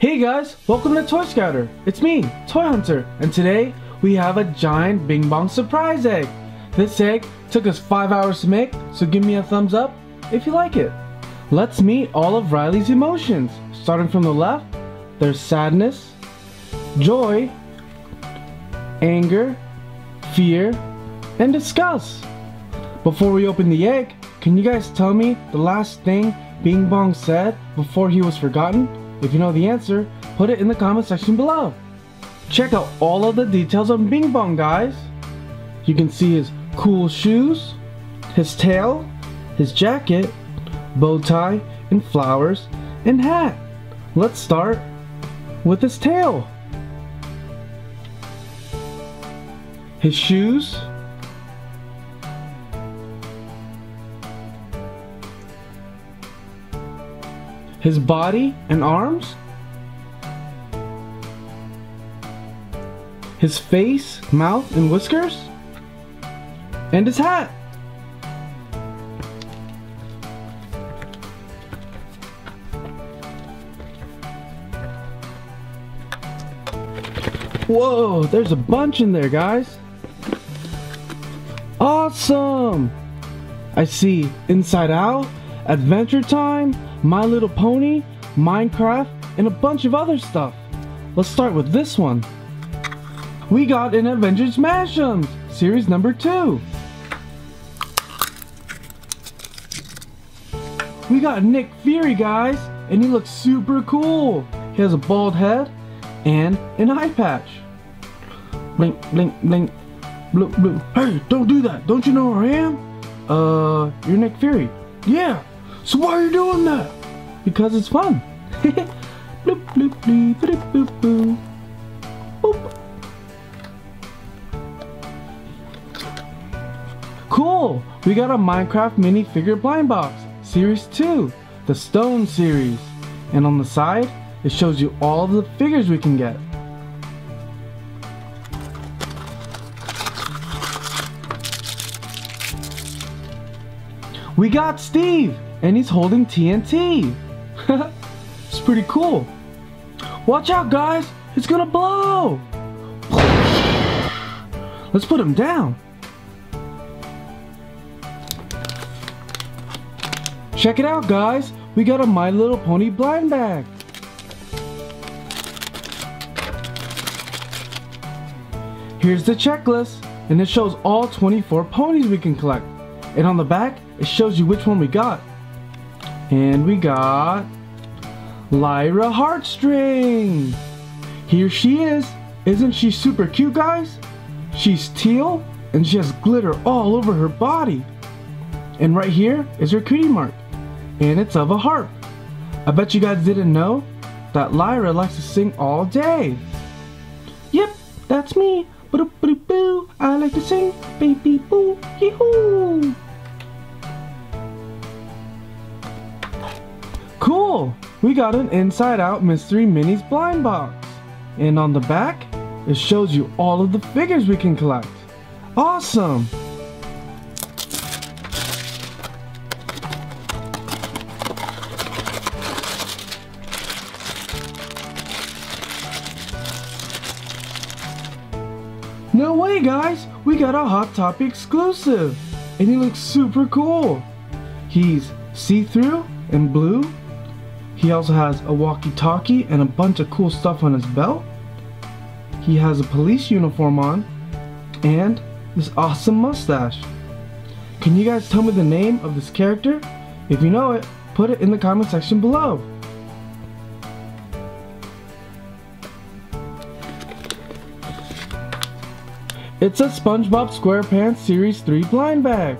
Hey guys, welcome to Toy Scouter. It's me, Toy Hunter, and today we have a giant Bing Bong surprise egg. This egg took us 5 hours to make, so give me a thumbs up if you like it. Let's meet all of Riley's emotions. Starting from the left, there's sadness, joy, anger, fear, and disgust. Before we open the egg, can you guys tell me the last thing Bing Bong said before he was forgotten? If you know the answer, put it in the comment section below. Check out all of the details on Bing Bong, guys. You can see his cool shoes, his tail, his jacket, bow tie, and flowers, and hat. Let's start with his tail. His shoes, his body and arms, his face, mouth, and whiskers, and his hat. Whoa, there's a bunch in there, guys. Awesome! I see Inside Out, Adventure Time, My Little Pony, Minecraft, and a bunch of other stuff. Let's start with this one. We got an Avengers Mashems, series number two. We got Nick Fury, guys, and he looks super cool. He has a bald head and an eye patch. Blink, blink, blink, blue, blue. Hey, don't do that. Don't you know who I am? Uh, you're Nick Fury. Yeah. So why are you doing that? Because it's fun. bloop, bloop, bloop, bloop, bloop, bloop. Boop. Cool! We got a Minecraft minifigure blind box, Series 2, the Stone series. And on the side, it shows you all of the figures we can get. We got Steve, and he's holding TNT. it's pretty cool. Watch out, guys, it's gonna blow. Let's put him down. Check it out, guys. We got a My Little Pony blind bag. Here's the checklist, and it shows all 24 ponies we can collect. And on the back, it shows you which one we got. And we got Lyra Heartstring. Here she is. Isn't she super cute, guys? She's teal and she has glitter all over her body. And right here is her cutie mark. And it's of a harp. I bet you guys didn't know that Lyra likes to sing all day. Yep, that's me. Boo. I like to sing, baby boo, yee-hoo. Cool! We got an Inside Out Mystery Minis blind box. And on the back, it shows you all of the figures we can collect. Awesome! No way guys, we got a Hot Topic exclusive! And he looks super cool! He's see-through and blue he also has a walkie-talkie and a bunch of cool stuff on his belt. He has a police uniform on and this awesome mustache. Can you guys tell me the name of this character? If you know it, put it in the comment section below. It's a SpongeBob SquarePants Series 3 blind bag.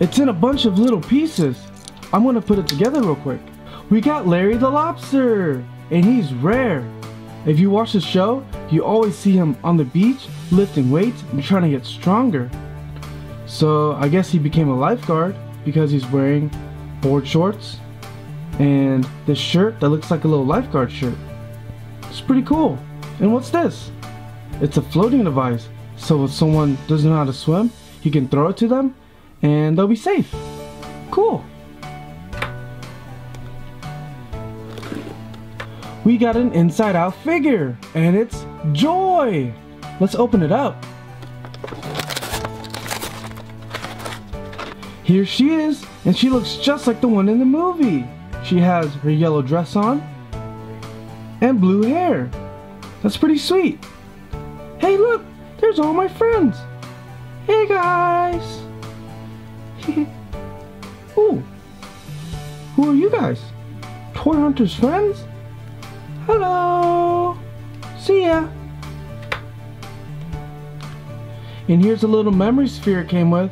It's in a bunch of little pieces. I'm gonna put it together real quick. We got Larry the Lobster, and he's rare. If you watch the show, you always see him on the beach lifting weights and trying to get stronger. So I guess he became a lifeguard because he's wearing board shorts and this shirt that looks like a little lifeguard shirt. It's pretty cool. And what's this? It's a floating device. So if someone doesn't know how to swim, he can throw it to them and they'll be safe. Cool. We got an inside out figure and it's Joy. Let's open it up. Here she is and she looks just like the one in the movie. She has her yellow dress on and blue hair. That's pretty sweet. Hey look, there's all my friends. Hey guys. Ooh. Who are you guys? Toy Hunter's friends? Hello. See ya. And here's a little memory sphere it came with.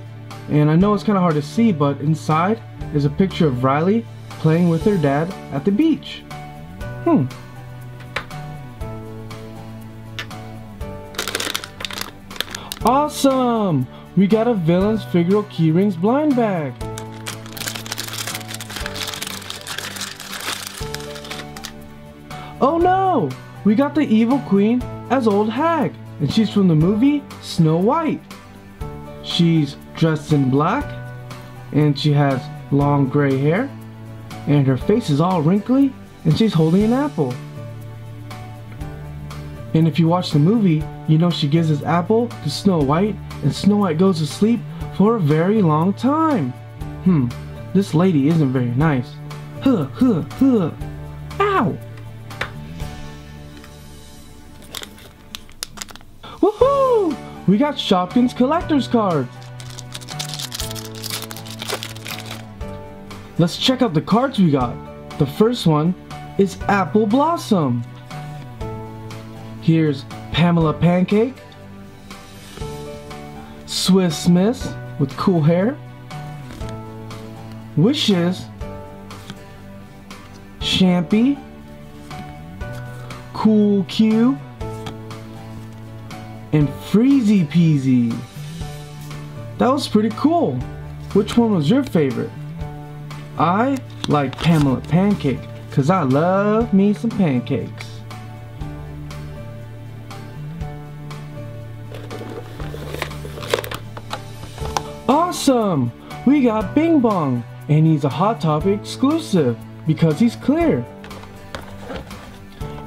And I know it's kind of hard to see, but inside is a picture of Riley playing with her dad at the beach. Hmm. Awesome! We got a Villains Figural Keyrings blind bag. Oh no! We got the evil queen as Old Hag, and she's from the movie Snow White. She's dressed in black, and she has long gray hair, and her face is all wrinkly, and she's holding an apple. And if you watch the movie, you know she gives this apple to Snow White, and Snow White goes to sleep for a very long time. Hmm, this lady isn't very nice. Huh, huh, huh. Ow! Woohoo! We got Shopkins collector's cards. Let's check out the cards we got. The first one is Apple Blossom. Here's Pamela Pancake, Swiss Miss with cool hair, Wishes, Shampy, Cool Q, and Freezy Peasy. That was pretty cool. Which one was your favorite? I like Pamela Pancake because I love me some pancakes. Awesome! We got Bing Bong and he's a Hot Topic exclusive because he's clear.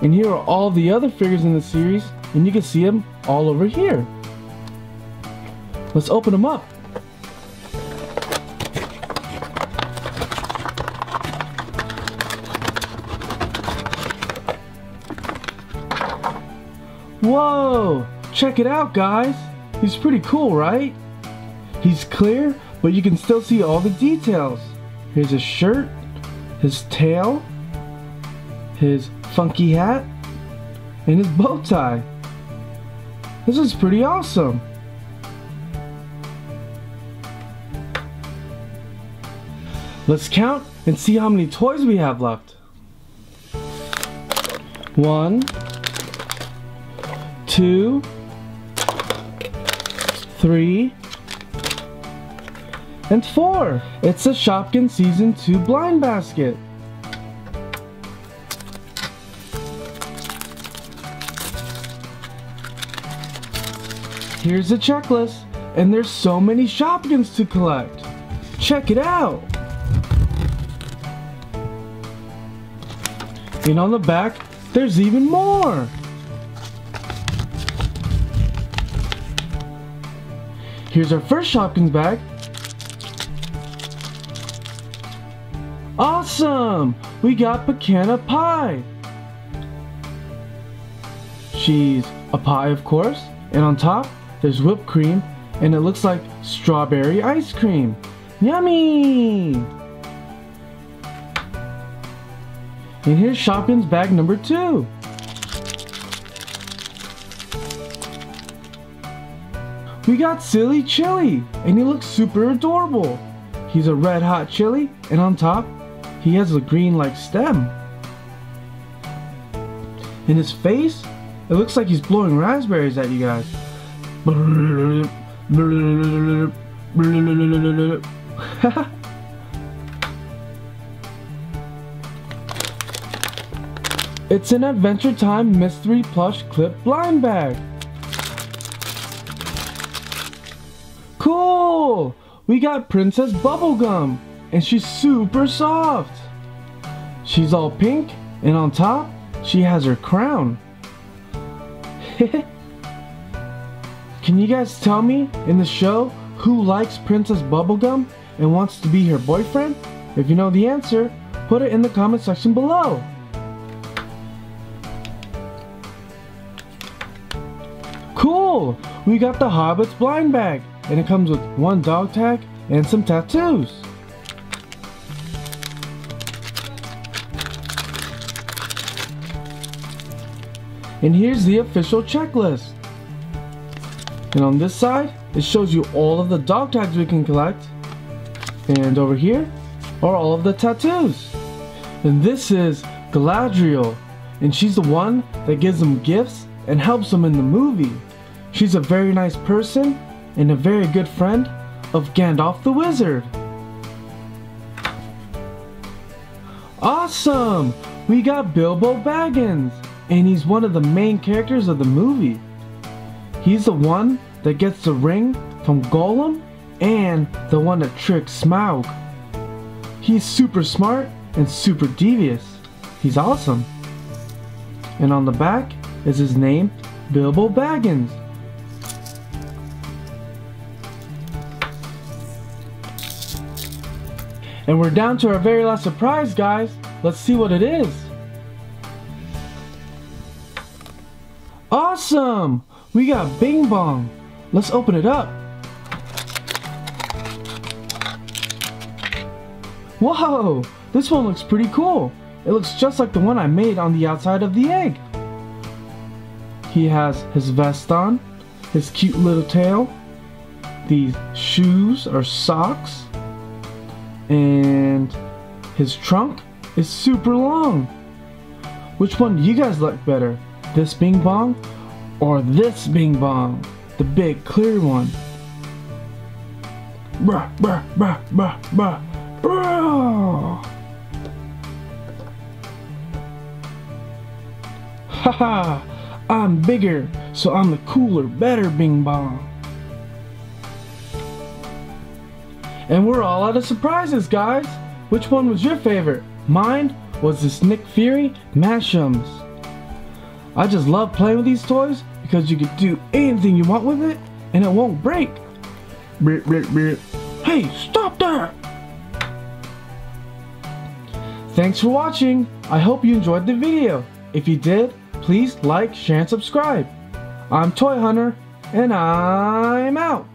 And here are all the other figures in the series and you can see them all over here. Let's open them up. Whoa! Check it out, guys! He's pretty cool, right? He's clear, but you can still see all the details. Here's his shirt, his tail, his funky hat, and his bow tie. This is pretty awesome. Let's count and see how many toys we have left. One, two, three, and four. It's a Shopkin Season 2 blind basket. Here's a checklist, and there's so many Shopkins to collect. Check it out. And on the back, there's even more. Here's our first Shopkins bag. Awesome! We got Pecan Pie. She's a pie, of course, and on top, there's whipped cream, and it looks like strawberry ice cream. Yummy! And here's Shopkins bag number two. We got Silly Chili, and he looks super adorable. He's a red hot chili, and on top, he has a green like stem. In his face, it looks like he's blowing raspberries at you guys. it's an Adventure Time Mystery Plush Clip Blind Bag. Cool! we got Princess Bubblegum, and she's super soft. She's all pink, and on top, she has her crown. Can you guys tell me in the show who likes Princess Bubblegum and wants to be her boyfriend? If you know the answer, put it in the comment section below. Cool! We got the Hobbit's blind bag, and it comes with one dog tag and some tattoos. And here's the official checklist. And on this side, it shows you all of the dog tags we can collect. And over here are all of the tattoos. And this is Galadriel, and she's the one that gives them gifts and helps them in the movie. She's a very nice person and a very good friend of Gandalf the Wizard. Awesome! We got Bilbo Baggins, and he's one of the main characters of the movie. He's the one that gets the ring from Gollum and the one that tricks Smaug. He's super smart and super devious. He's awesome. And on the back is his name, Bilbo Baggins. And we're down to our very last surprise, guys. Let's see what it is. Awesome! We got Bing Bong. Let's open it up. Whoa! This one looks pretty cool. It looks just like the one I made on the outside of the egg. He has his vest on, his cute little tail, these shoes or socks, and his trunk is super long. Which one do you guys like better? This Bing Bong or this Bing Bong? The big clear one. Bruh, bruh, bruh, bruh, bruh, bruh. Haha, I'm bigger, so I'm the cooler, better Bing Bong. And we're all out of surprises, guys. Which one was your favorite? Mine was this Nick Fury Mash'ems. I just love playing with these toys because you can do anything you want with it and it won't break. Hey, stop that! Thanks for watching. I hope you enjoyed the video. If you did, please like, share, and subscribe. I'm Toy Hunter, and I'm out.